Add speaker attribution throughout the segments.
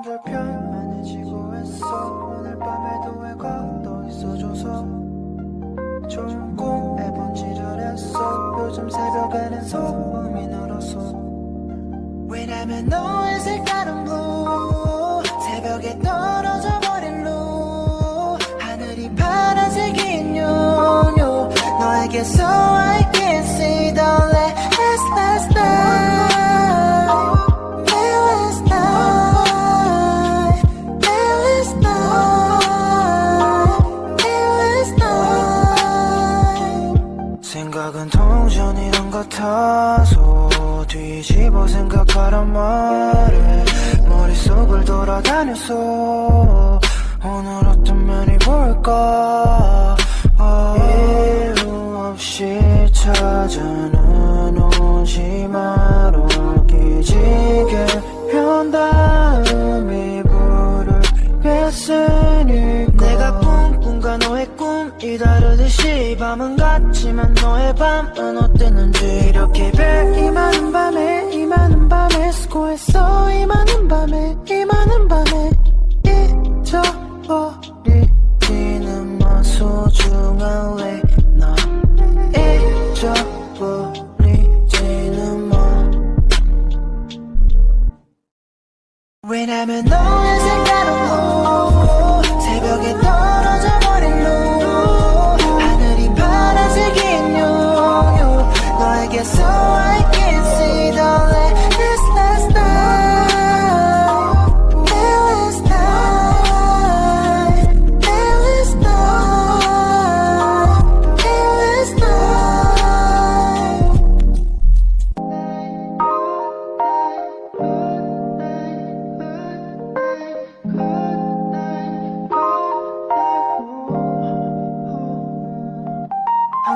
Speaker 1: 한결 편안해지고 했어. 오늘 밤에도 왜가 너 있어줘서 좋은 꿈 해본지를 했어. 요즘 새벽에는 소음이 늘었어 왜냐면 너의 색깔은 blue. 새벽에 떨어져 버린 루 하늘이 파란색인 요요. 너에게서 I can see the last 생각하란 말에 머릿속을 돌아다녔어 오늘 어떤 면이 볼까? 아, 이유 없이 찾아는 오지 마라 기지개 편다 꿈이 다르듯이 밤은 같지만 너의 밤은 어땠는지 이렇게 별이 많은 밤에 이 많은 밤에 수고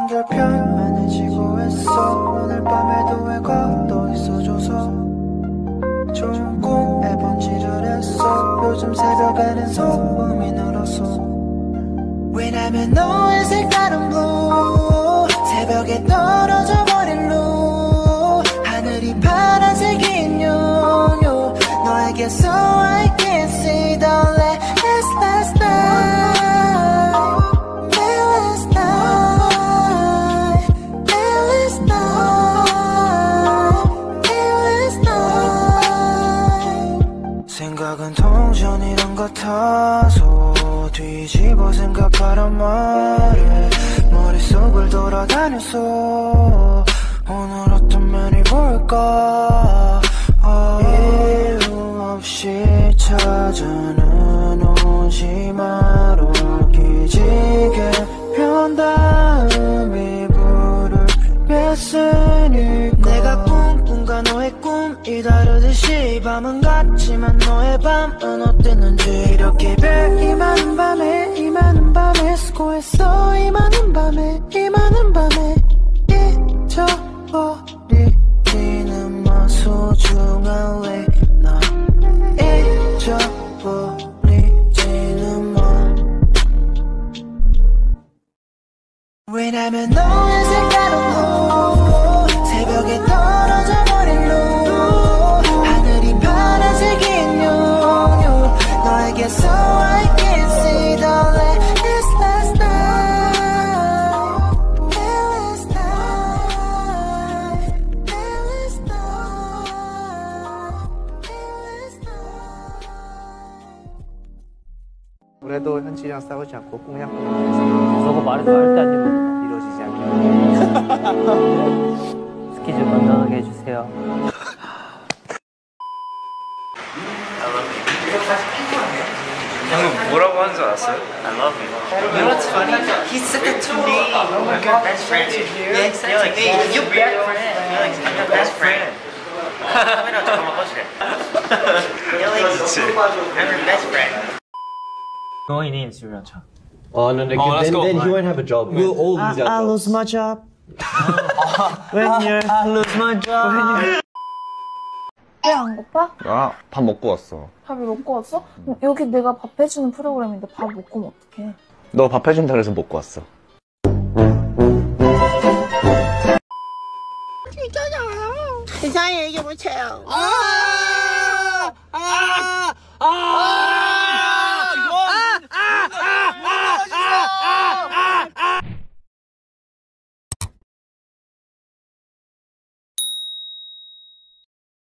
Speaker 1: 편안해지고 했어. 오늘 밤에도 왜가 너 있어줘서 좋은 꿈 해본지를 했어. 요즘 새벽에는 소음이 늘었어 왜냐면 너의 색깔은 blue. 새벽에 떨어져 생각은 통전이란 같아서 뒤집어 생각하란 말에 머릿속을 돌아다녔어. 오늘 어떤 면이 볼까? 아, 이유 없이 찾아는 듯이 밤은 같지만 너의 밤은 어땠는지 이렇게 별이 많은 밤에 이 많은 밤에 수고했어 이 많은 밤에 이 많은 밤에
Speaker 2: 올해도 현진이랑 싸우지 않고
Speaker 3: 너가 말해도 절대 안 됩니다.
Speaker 2: 이루어지지 않게
Speaker 3: 스케줄 건강하게 해주세요.
Speaker 4: 방금 뭐라고 하는 줄 알았어요? I love you. You know what's funny? He said that to me. Oh my god, best friend. Yeah, he said to me. You best friend. Felix, I'm your best friend. 카메라 잠깐만 꺼주래. Felix, I'm your best friend.
Speaker 3: Going in, Suryacha.
Speaker 5: Oh no, no,
Speaker 4: Oh,
Speaker 5: then,
Speaker 4: go.
Speaker 5: then he won't have a job. We'll all lose our
Speaker 1: I
Speaker 5: jobs.
Speaker 1: lose my job when you're
Speaker 3: I lose my job.
Speaker 6: 배안 고파?
Speaker 7: 아, 밥 먹고 왔어.
Speaker 6: 밥을 먹고 왔어? 여기 내가 밥 해주는 프로그램인데 밥 먹고 오면 어떡해?
Speaker 7: 너 밥 해준다 그래서 먹고 왔어.
Speaker 8: 세상에 이게 뭐채요?
Speaker 3: 아!